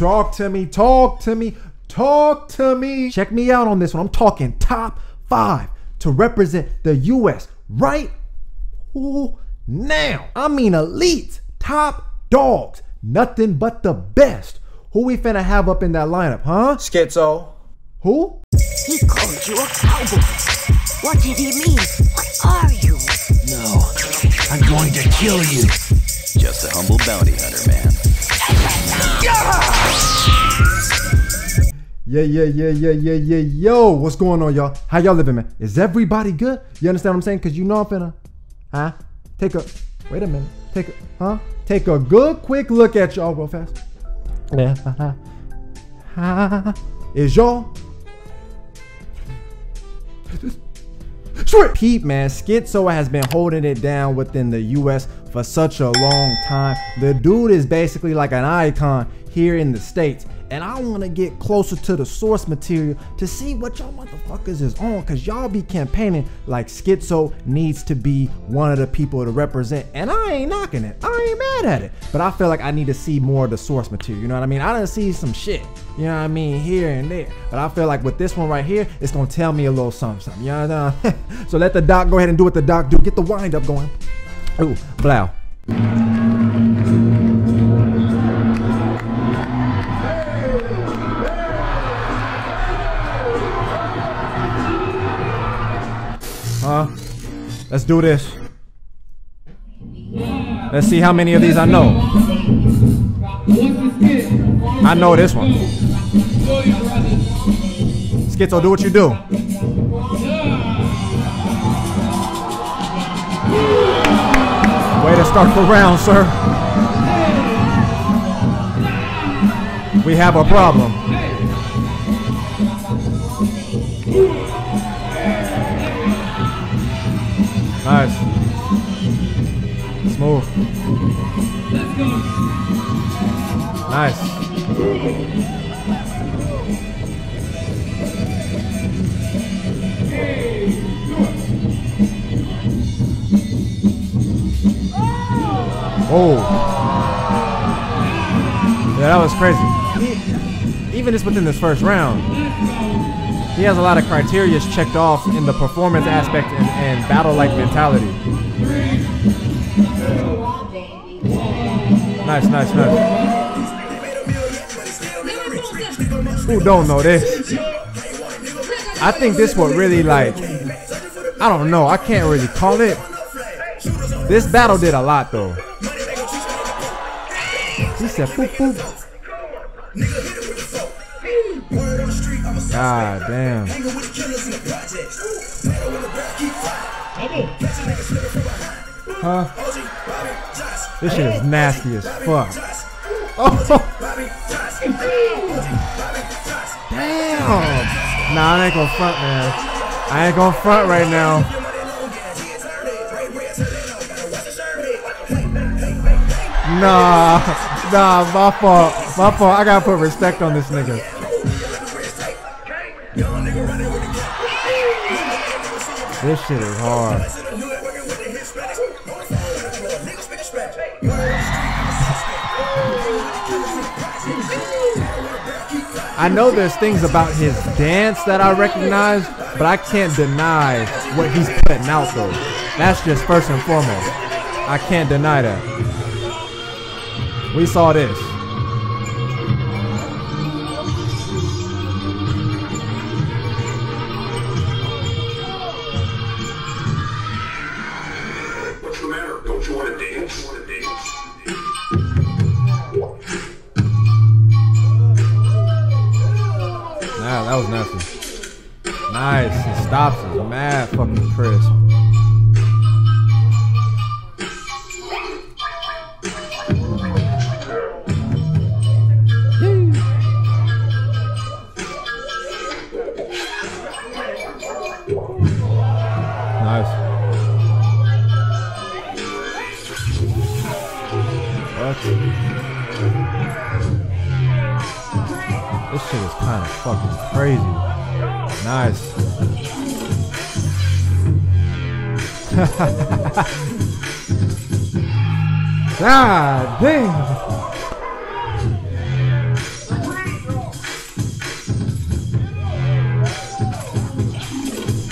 Talk to me, talk to me, talk to me. Check me out on this one. I'm talking top five to represent the U.S. right Ooh, now. I mean elite, top dogs, nothing but the best. Who we finna have up in that lineup, huh? Skitzo. Who? He called you a cowboy. What did he mean? What are you? No, I'm going to kill you. Just a humble bounty hunter, man. Yeah, yeah, yeah, yeah, yeah, yeah, yo. What's going on, y'all? How y'all living, man? Is everybody good? You understand what I'm saying? Cause you know I'm finna, huh? Take a, wait a minute. Take a, huh? Take a good quick look at y'all real fast. Yeah. Is y'all Sweet. Pete, man, Skitzo has been holding it down within the US for such a long time. The dude is basically like an icon here in the States. And I want to get closer to the source material to see what y'all motherfuckers is on. Cause y'all be campaigning like Skitzo needs to be one of the people to represent. And I ain't knocking it. I ain't mad at it. But I feel like I need to see more of the source material. You know what I mean? I didn't see some shit. You know what I mean? Here and there. But I feel like with this one right here, it's gonna tell me a little something, something. You know what I mean? so let the doc go ahead and do what the doc do. Get the wind up going. Ooh, blow. Let's do this. Let's see how many of these I know. I know this one. Skitzo, do what you do. Way to start the round, sir. We have a problem. Nice. Smooth. Nice. Oh. Yeah, that was crazy. He, even just within this first round, he has a lot of criteria checked off in the performance aspect and, and battle-like mentality. Nice, nice, nice. Who don't know this? I think this what really like. I don't know. I can't really call it. This battle did a lot though. He said boop boop. God damn. Huh? This shit is nasty as fuck. Oh. Damn. Nah, I ain't gonna front, man. I ain't gonna front right now. Nah, nah, my fault. My fault. I gotta put respect on this nigga. This shit is hard. I know there's things about his dance that I recognize, but I can't deny what he's putting out though. That's just first and foremost. I can't deny that. We saw this. Stops it. Mad fucking crisp. This shit is kind of fucking crazy. Nice. God damn.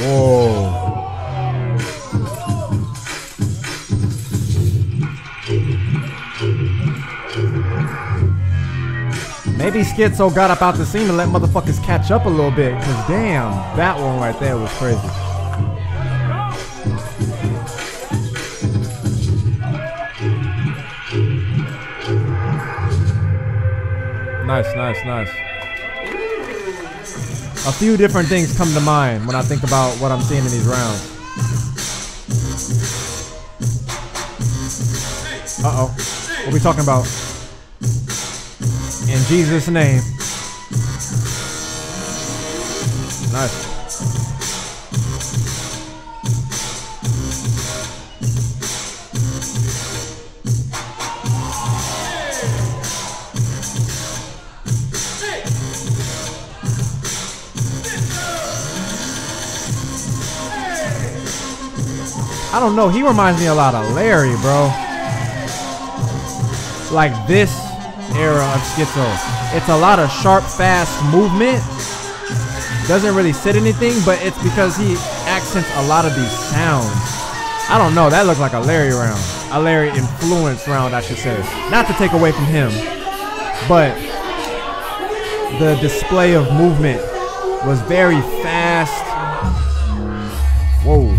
Whoa. Maybe Skitzo got up out the seam and let motherfuckers catch up a little bit. Cause damn, that one right there was crazy. Nice, nice, nice. A few different things come to mind when I think about what I'm seeing in these rounds. Uh oh. What are we talking about? In Jesus' name. Nice. I don't know. He reminds me a lot of Larry, bro. Like this era of Skitzo. It's a lot of sharp, fast movement. Doesn't really sit anything, but it's because he accents a lot of these sounds. I don't know. That looked like a Larry round. A Larry influence round, I should say. Not to take away from him, but the display of movement was very fast. Whoa.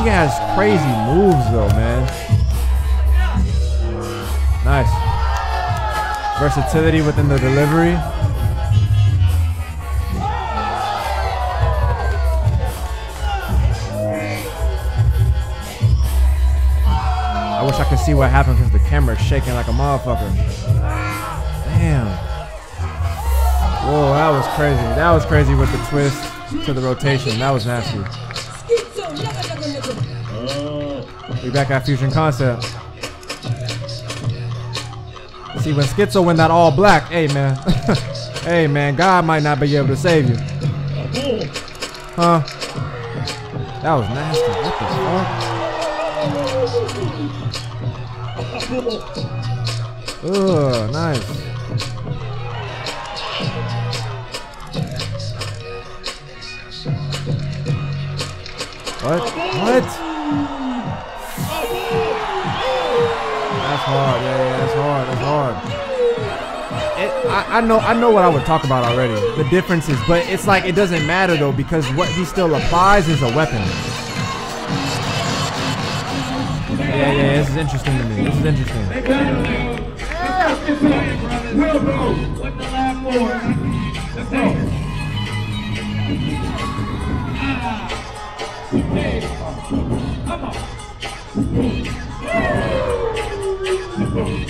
He has crazy moves though, man. Nice. Versatility within the delivery. I wish I could see what happened because the camera's shaking like a motherfucker. Damn. Whoa, that was crazy. That was crazy with the twist to the rotation. That was nasty. We back at Fusion Concept. See, when Skitzo win that all black, hey man, hey man, God might not be able to save you. Huh? That was nasty. What the fuck? Ugh, nice. What? What? Hard. Yeah, yeah, that's hard. That's hard. It, I, I know, I know what I would talk about already. The differences, but it's like it doesn't matter though because what he still applies is a weapon. Yeah, yeah, this is interesting to me. This is interesting. Nice. Whoa,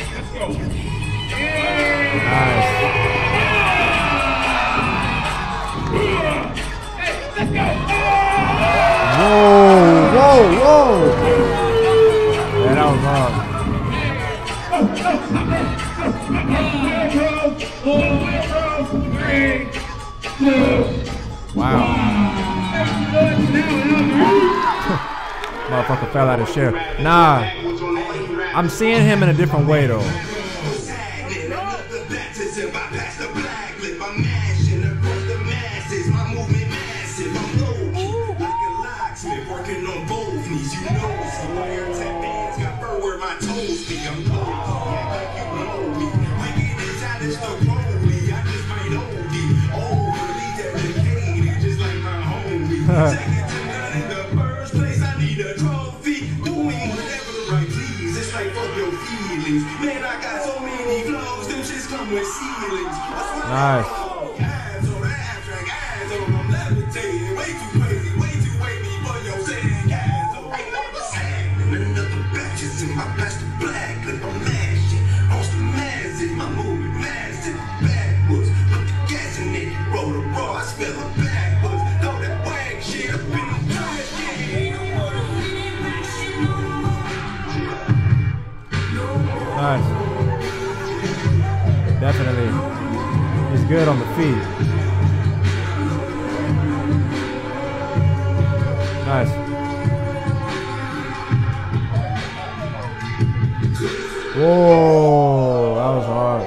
Motherfucker fell out of chair. Nah, I'm seeing him in a different way though. Man, I got so many flows, them shits come with ceilings. Nice. Nice. Definitely. He's good on the feet. Nice. Whoa, that was hard.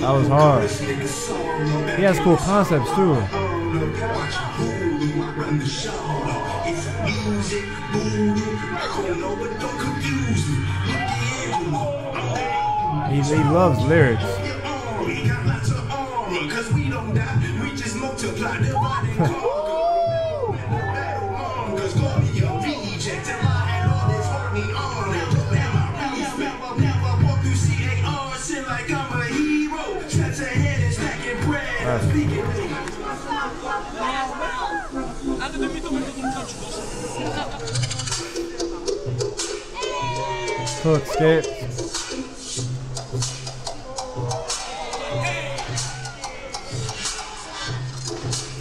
That was hard. He has cool concepts too. Music, voodoo. I don't know, but don't confuse He, he loves lyrics. Your arm,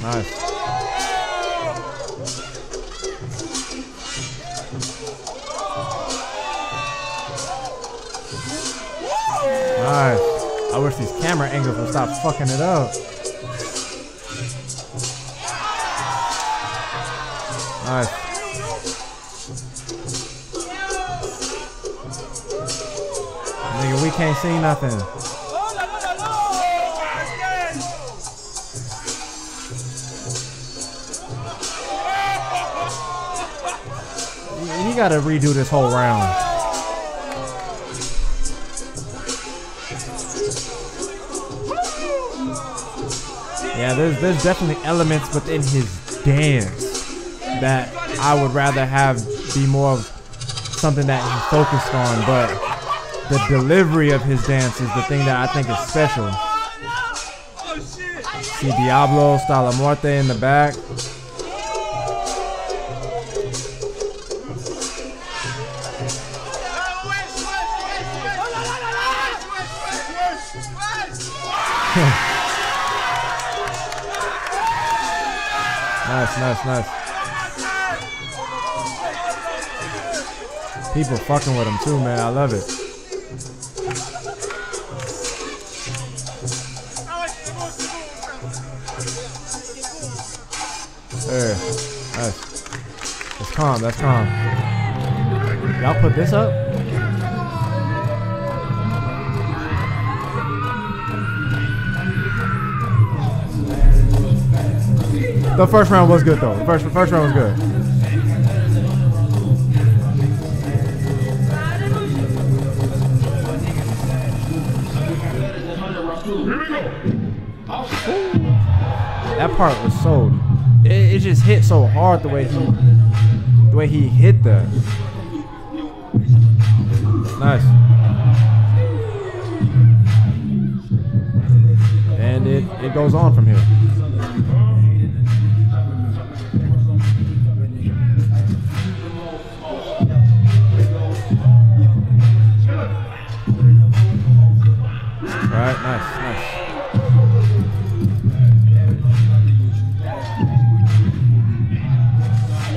Nice. Nice. I wish these camera angles would stop fucking it up. Nice. Nigga, we can't see nothing. Gotta redo this whole round. Yeah, there's there's definitely elements within his dance that I would rather have be more of something that he's focused on, but the delivery of his dance is the thing that I think is special. See Diablo, Stala Muerte in the back. Nice, nice, nice. People fucking with him too, man. I love it. There. Nice. That's calm. That's calm. Y'all put this up? The first round was good though. The first first round was good. That part was so it, it just hit so hard the way he the way he hit that. Nice. And it, it goes on from here. Nice, nice.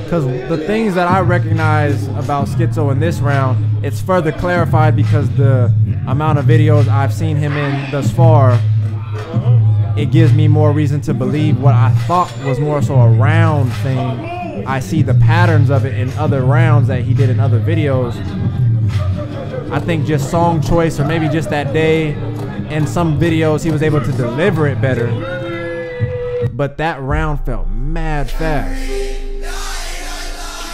Because the things that I recognize about Skitzo in this round, it's further clarified because the amount of videos I've seen him in thus far, it gives me more reason to believe what I thought was more so a round thing. I see the patterns of it in other rounds that he did in other videos. I think just song choice or maybe just that day in some videos he was able to deliver it better. But that round felt mad fast.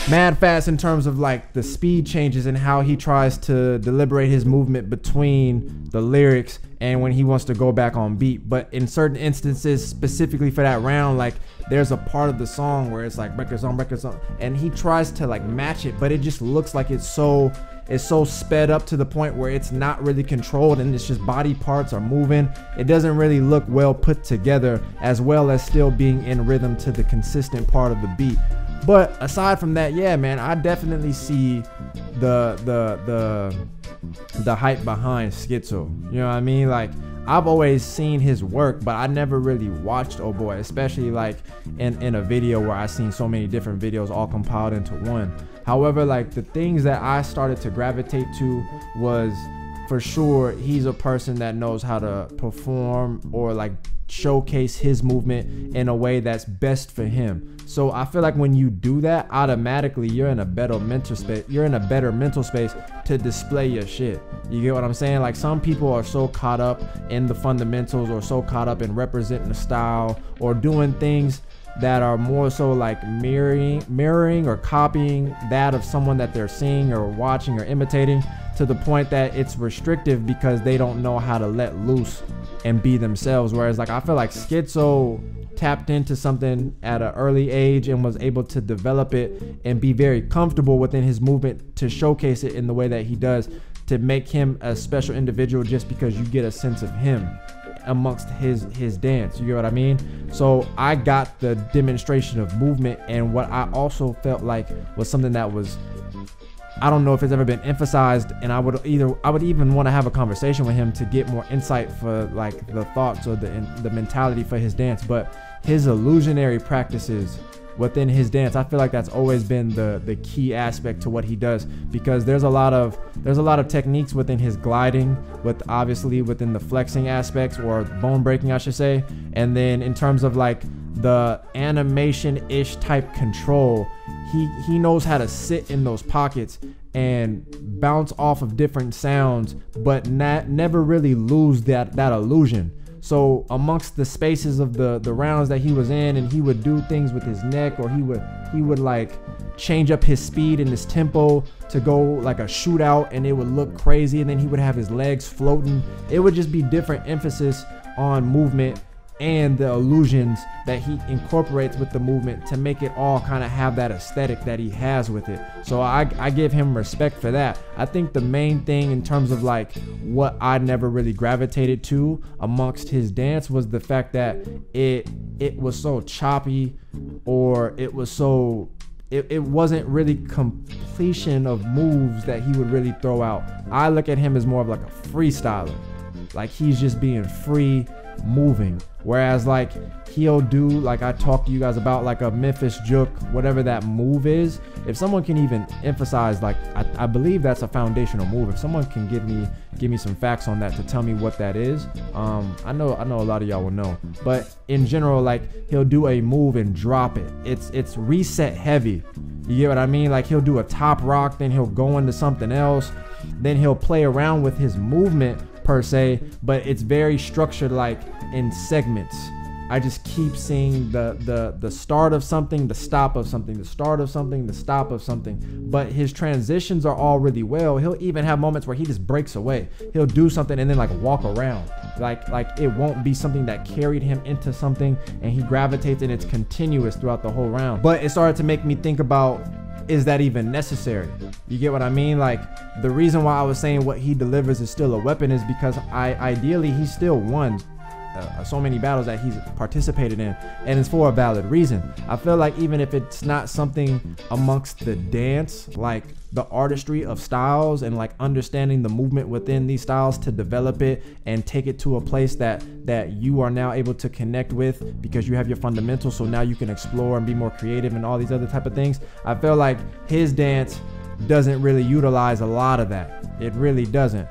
Mad fast in terms of like the speed changes and how he tries to deliberate his movement between the lyrics and when he wants to go back on beat. But in certain instances, specifically for that round, like there's a part of the song where it's like records on records on, and he tries to like match it, but it just looks like it's so it's so sped up to the point where it's not really controlled and it's just body parts are moving. It doesn't really look well put together as well as still being in rhythm to the consistent part of the beat. But aside from that, yeah, man, I definitely see the the the the hype behind Skitzo. You know what I mean? Like I've always seen his work, but I never really watched Oh Boy, especially like in in a video where I seen so many different videos all compiled into one. However, like the things that I started to gravitate to was for sure he's a person that knows how to perform or like showcase his movement in a way that's best for him. So I feel like when you do that, automatically you're in a better mental space. You're in a better mental space to display your shit. You get what I'm saying? Like some people are so caught up in the fundamentals or so caught up in representing the style or doing things that are more so like mirroring mirroring or copying that of someone that they're seeing or watching or imitating to the point that it's restrictive because they don't know how to let loose and be themselves. Whereas like I feel like Skitzo tapped into something at an early age and was able to develop it and be very comfortable within his movement to showcase it in the way that he does to make him a special individual just because you get a sense of him amongst his his dance you get what i mean so i got the demonstration of movement and what i also felt like was something that was I don't know if it's ever been emphasized, and I would either I would even want to have a conversation with him to get more insight for like the thoughts or the the mentality for his dance. But his illusionary practices within his dance, I feel like that's always been the the key aspect to what he does because there's a lot of there's a lot of techniques within his gliding, with obviously within the flexing aspects or bone breaking, I should say, and then in terms of like the animation-ish type control he he knows how to sit in those pockets and bounce off of different sounds but not never really lose that that illusion so amongst the spaces of the the rounds that he was in and he would do things with his neck or he would he would like change up his speed and his tempo to go like a shootout and it would look crazy. And then he would have his legs floating. It would just be different emphasis on movement and the illusions that he incorporates with the movement to make it all kind of have that aesthetic that he has with it. So I, I give him respect for that. I think the main thing in terms of like what I never really gravitated to amongst his dance was the fact that it it was so choppy or it was so it, it wasn't really completion of moves that he would really throw out. I look at him as more of like a freestyler. Like he's just being free moving. Whereas like he'll do like I talked to you guys about like a Memphis juke, whatever that move is. If someone can even emphasize like I, I believe that's a foundational move. If someone can give me give me some facts on that to tell me what that is, um, I know I know a lot of y'all will know. But in general, like he'll do a move and drop it. It's it's reset heavy. You get what I mean? Like he'll do a top rock, then he'll go into something else, then he'll play around with his movement per se, but it's very structured like in segments. I just keep seeing the the the start of something, the stop of something, the start of something, the stop of something. But his transitions are all really well. He'll even have moments where he just breaks away. He'll do something and then like walk around. Like like it won't be something that carried him into something and he gravitates and it's continuous throughout the whole round. But it started to make me think about is that even necessary? You get what I mean? Like the reason why I was saying what he delivers is still a weapon is because I ideally he still won uh, so many battles that he's participated in and it's for a valid reason. I feel like even if it's not something amongst the dance like the artistry of styles and like understanding the movement within these styles to develop it and take it to a place that that you are now able to connect with because you have your fundamentals so now you can explore and be more creative and all these other type of things i feel like his dance doesn't really utilize a lot of that. It really doesn't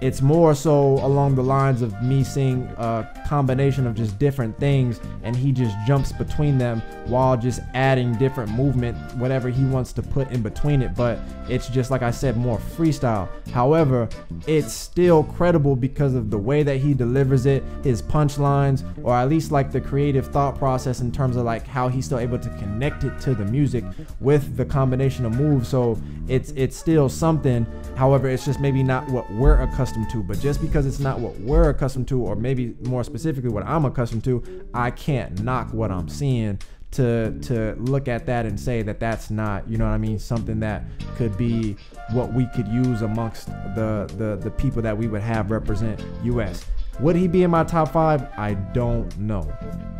it's more so along the lines of me seeing a combination of just different things and he just jumps between them while just adding different movement whatever he wants to put in between it. But it's just like i said more freestyle. However it's still credible because of the way that he delivers it his punchlines or at least like the creative thought process in terms of like how he's still able to connect it to the music with the combination of moves. So it's it's still something. However it's just maybe not what we're accustomed accustomed to. But just because it's not what we're accustomed to, or maybe more specifically what I'm accustomed to, I can't knock what I'm seeing to to look at that and say that that's not you know what I mean something that could be what we could use amongst the the the people that we would have represent US would he be in my top five? I don't know.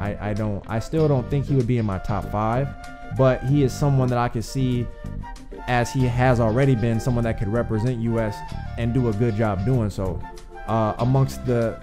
I I don't I still don't think he would be in my top five but he is someone that I could see as he has already been someone that could represent US and do a good job doing so. Uh, amongst the,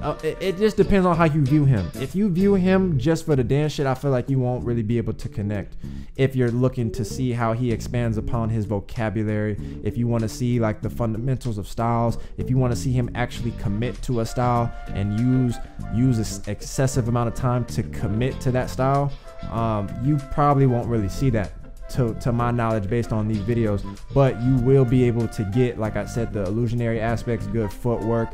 uh, it, it, just depends on how you view him. If you view him just for the dance shit, I feel like you won't really be able to connect. If you're looking to see how he expands upon his vocabulary, if you want to see like the fundamentals of styles, if you want to see him actually commit to a style and use use an excessive amount of time to commit to that style, um, you probably won't really see that to, to my knowledge based on these videos but you will be able to get like i said the illusionary aspects good footwork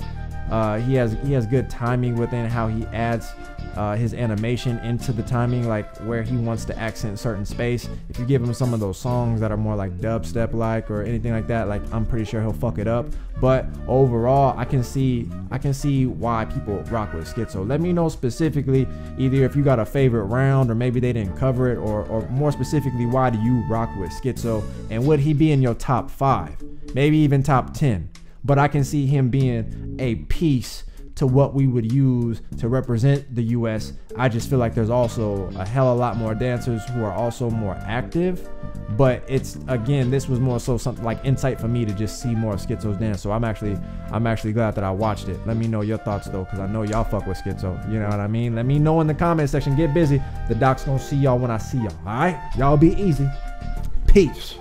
Uh, he has he has good timing within how he adds uh, his animation into the timing, like where he wants to accent certain space. If you give him some of those songs that are more like dubstep like or anything like that, like I'm pretty sure he'll fuck it up. But overall, I can see I can see why people rock with Skitzo. Let me know specifically either if you got a favorite round or maybe they didn't cover it, or or more specifically, why do you rock with Skitzo? And would he be in your top five? Maybe even top ten. But I can see him being a piece to what we would use to represent the US. I just feel like there's also a hell of a lot more dancers who are also more active. But it's again, this was more so something like insight for me to just see more of Skitzo's dance. So I'm actually I'm actually glad that I watched it. Let me know your thoughts though, because I know y'all fuck with Skitzo. You know what I mean? Let me know in the comment section. Get busy. The doc's gonna see y'all when I see y'all. Alright? Y'all be easy. Peace.